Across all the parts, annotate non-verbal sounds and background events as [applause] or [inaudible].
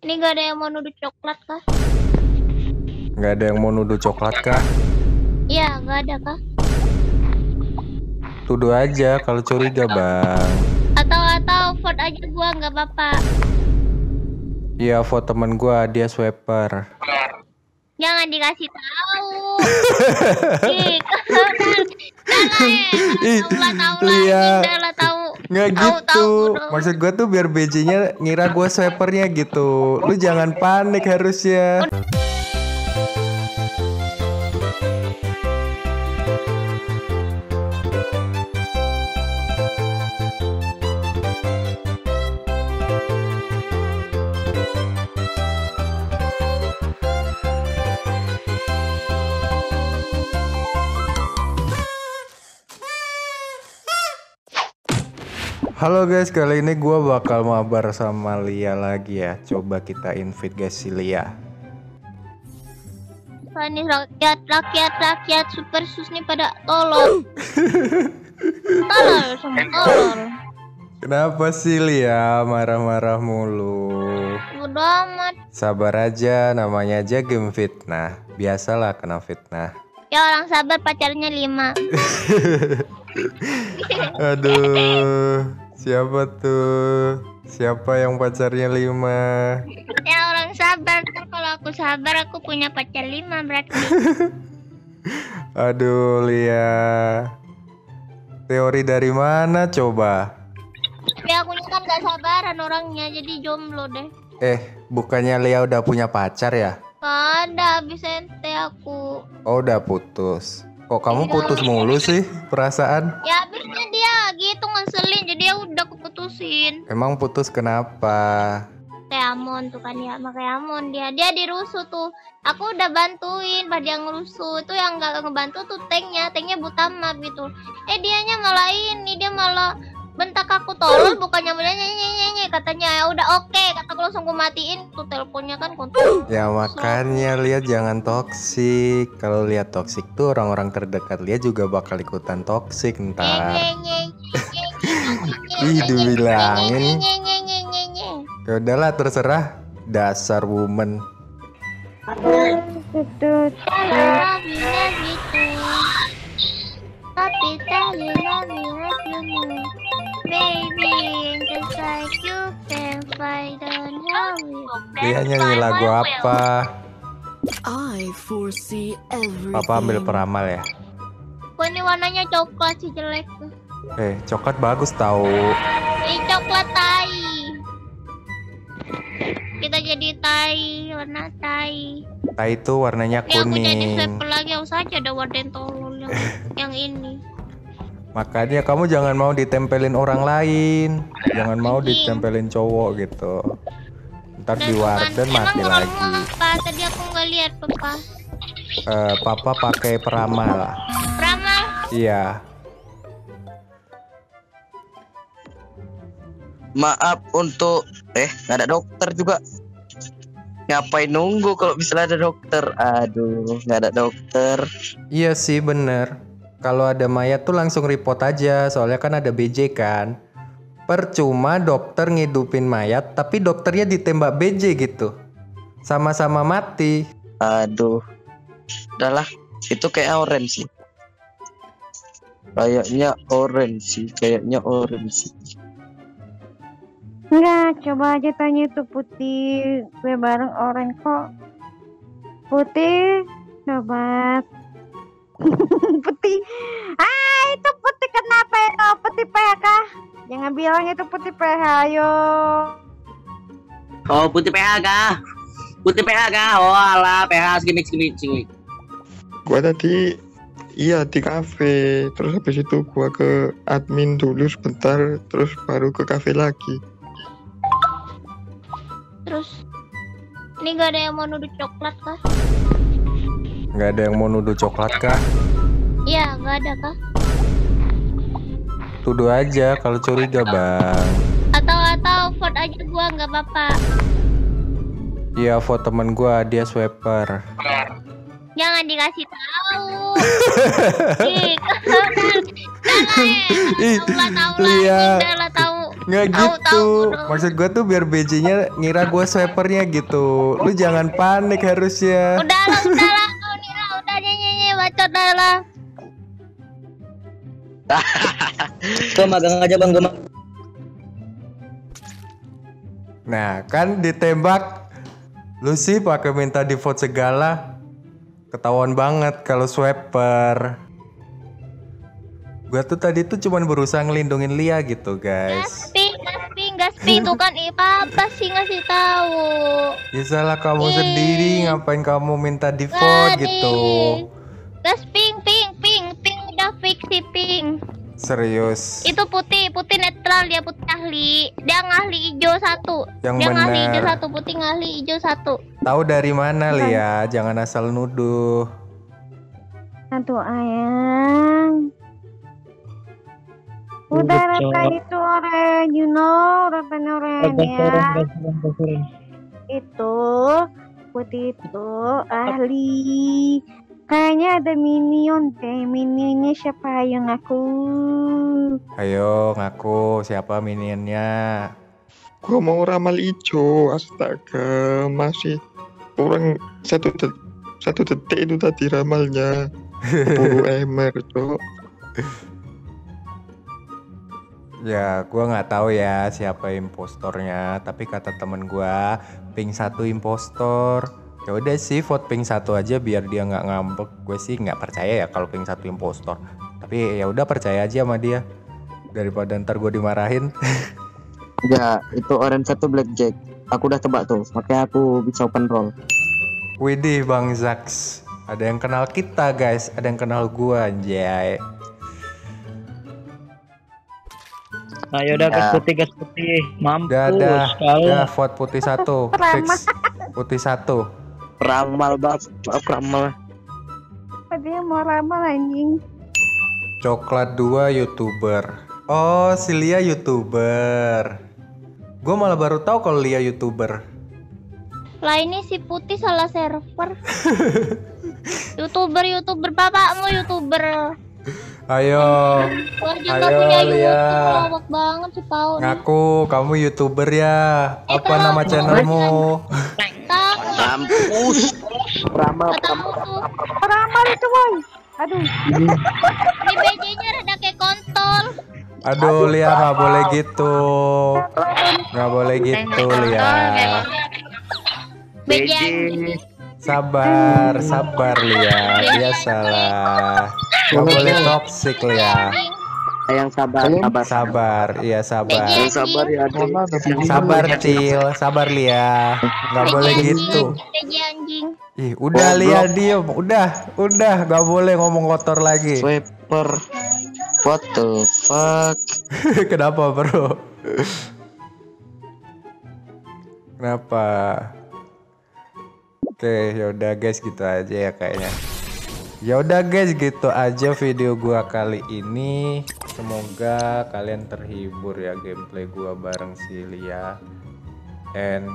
Ini gak ada yang mau nuduh coklat kah? Nggak ada yang mau nuduh coklat kah? Iya, gak ada kah? Tuduh aja kalau curiga bang. Atau atau vote aja gua nggak apa-apa. Iya vote temen gua dia swiper. Jangan dikasih tahu. [laughs] Ih, [laughs] kan Ih, Taulah, taulah, Lia. Udah lah tahu. Nggak Tahu, gitu. dong. Maksud gua tuh biar BJ-nya ngira gua swipernya gitu. Lu jangan panik harusnya. Halo guys, kali ini gua bakal mabar sama Lia lagi ya. Coba kita invite guys si Lia. Ini rakyat, rakyat, rakyat super sus nih pada tolol. tolol semua tolol. Kenapa sih Lia marah-marah mulu? Bodo amat. Sabar aja, namanya aja game fitnah. Biasalah kena fitnah. Ya orang sabar pacarnya lima. [laughs] Aduh, siapa tuh? Siapa yang pacarnya lima? Ya orang sabar. Ntar kalau aku sabar aku punya pacar lima berarti. [laughs] Aduh, Lia. Teori dari mana coba? Tapi aku kan gak sabaran orangnya jadi jomblo deh. Eh, bukannya Lia udah punya pacar ya? Ada habis ente aku. Oh, udah putus. Kok kamu putus mulu sih perasaan? Ya habisnya ya udah keputusin. Emang putus kenapa? Kayak Amon tuh kan ya, makanya Amon dia dia dirusuh tuh. Aku udah bantuin pas dia ngerusuh itu yang gak ngebantu tuh tanknya, tanknya buta map gitu. Eh dianya malah ini dia malah bentak aku tolol bukannya mulai nyanyi nyanyi katanya ya udah oke kata aku langsung gue matiin tuh teleponnya kan kontak Ya makanya lihat jangan toksik. Kalau lihat toksik tuh orang-orang terdekat Lia juga bakal ikutan toksik ntar. Ih, dibilangin. Ya udahlah terserah. Dasar woman. Lia nyanyi lagu apa? I foresee everything. Papa ambil peramal ya. Kok ini warnanya coklat sih jelek tuh Eh, coklat bagus tahu. Ini coklat tai Kita jadi tai, warna tai Tai itu warnanya Ini aku jadi kuning. swiper lagi, harus aja ada yang tolol yang, [laughs] yang ini Makanya kamu jangan mau ditempelin orang lain. Jangan mau ditempelin cowok gitu. Ntar di warden mati lagi. apa? Tadi aku nggak lihat papa Eh, papa pakai peramal. Ramal Iya. Maaf untuk eh nggak ada dokter juga. Ngapain nunggu kalau misalnya ada dokter? Aduh, nggak ada dokter. Iya sih bener. Kalau ada mayat tuh langsung report aja, soalnya kan ada BJ kan. Percuma dokter ngidupin mayat, tapi dokternya ditembak BJ gitu. Sama-sama mati. Aduh, udahlah. Itu kayak orange sih. Kayaknya orange sih, kayaknya orange sih. Enggak, coba aja tanya itu putih. Gue bareng orang kok. Putih, coba. [laughs] putih. Ah, itu putih kenapa itu? Putih PHK. Jangan bilang itu putih PH, ayo. Oh, putih PH kah? Putih PH kah? Oh, alah, PH segini segini segini. gua tadi iya di kafe terus habis itu gua ke admin dulu sebentar terus baru ke kafe lagi Ini gak ada yang mau nuduh coklat kah? Nggak ada yang mau nuduh coklat kah? Iya gak ada kah? Tuduh aja kalau curiga bang. Atau atau vote aja gua nggak apa-apa Iya foto temen gua dia swiper. Jangan dikasih tahu [laughs] Ih, Jangan taulah Lia. Tahu Nggak gitu. tahu. Maksud gue tuh biar BJ-nya ngira gue swipernya gitu. Lu jangan panik harusnya. Udah lah, udah lah, [laughs] kau Nira, udah nyanyi bacot dah lah. [laughs] Gue magang aja bang gue Nah, kan ditembak lu sih pakai minta di vote segala. Ketahuan banget kalau swiper. Gua tuh tadi tuh cuman berusaha ngelindungin Lia gitu, guys. Tuh kan eh apa sih ngasih tahu. Ya salah kamu Ih. sendiri, ngapain kamu minta di vote gitu. Gasping, ping, ping, ping udah fix sih ping. Serius. Itu putih, putih netral dia putih ahli. Dia ngahli hijau satu. Yang dia ngahli hijau satu, putih ngahli hijau satu. Tahu dari mana Lia? Jangan asal nuduh. Satu ayang. Udah rata itu orang, you know, ratanya orang ya. Itu putih itu ahli. Kayaknya ada minion deh. Minionnya siapa yang aku? Ayo ngaku siapa minionnya. Gua mau ramal ijo, astaga, masih kurang satu det- satu detik itu tadi ramalnya. [laughs] Buru emer, cok. Ya, gua nggak tahu ya siapa impostornya, tapi kata temen gua ping satu impostor. Ya udah sih vote ping satu aja biar dia nggak ngambek. Gue sih nggak percaya ya kalau ping satu impostor. Tapi ya udah percaya aja sama dia daripada ntar gue dimarahin. Enggak, [laughs] itu orange satu blackjack. Aku udah tebak tuh, makanya aku bisa open roll. Widih Bang Zax, ada yang kenal kita guys, ada yang kenal gua anjay. Ayo dah gas Ya. putih gas putih. Mampus Udah, udah, kau. udah vote putih satu, [laughs] fix. Putih satu. Ramal maaf ramal. Dia mau ramal anjing. Coklat 2 youtuber. Oh, si Lia youtuber. Gue malah baru tahu kalau Lia youtuber. Lah ini si putih salah server. [laughs] youtuber, youtuber, bapakmu youtuber. Ayo, nggak Ayo, punya Lia. YouTube, lawak banget si Paul. ngaku kamu youtuber ya. Apa kalau- nama channelmu? Tahu, Mampus. Ramal, tahu. Ramal itu boy. Aduh, Di BJ-nya rada kayak kontol. Aduh, Lia nggak boleh gitu. Nggak boleh gitu, Lia. BJ. Sabar, sabar Lia. Biasalah. Nggak boleh toxic Lia. Sayang sabar, Sayang. sabar. Sabar, iya sabar. Sayang sabar ya, video? Sabar Cil, sabar Lia. BJ boleh anjing, gitu. Ih, udah Lia diem, udah, udah, nggak boleh ngomong kotor lagi. Swiper. What the fuck? [laughs] Kenapa bro? Kenapa? Oke, yaudah guys gitu aja ya kayaknya. Ya udah guys gitu aja video gua kali ini. Semoga kalian terhibur ya gameplay gua bareng si Lia. And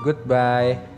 goodbye.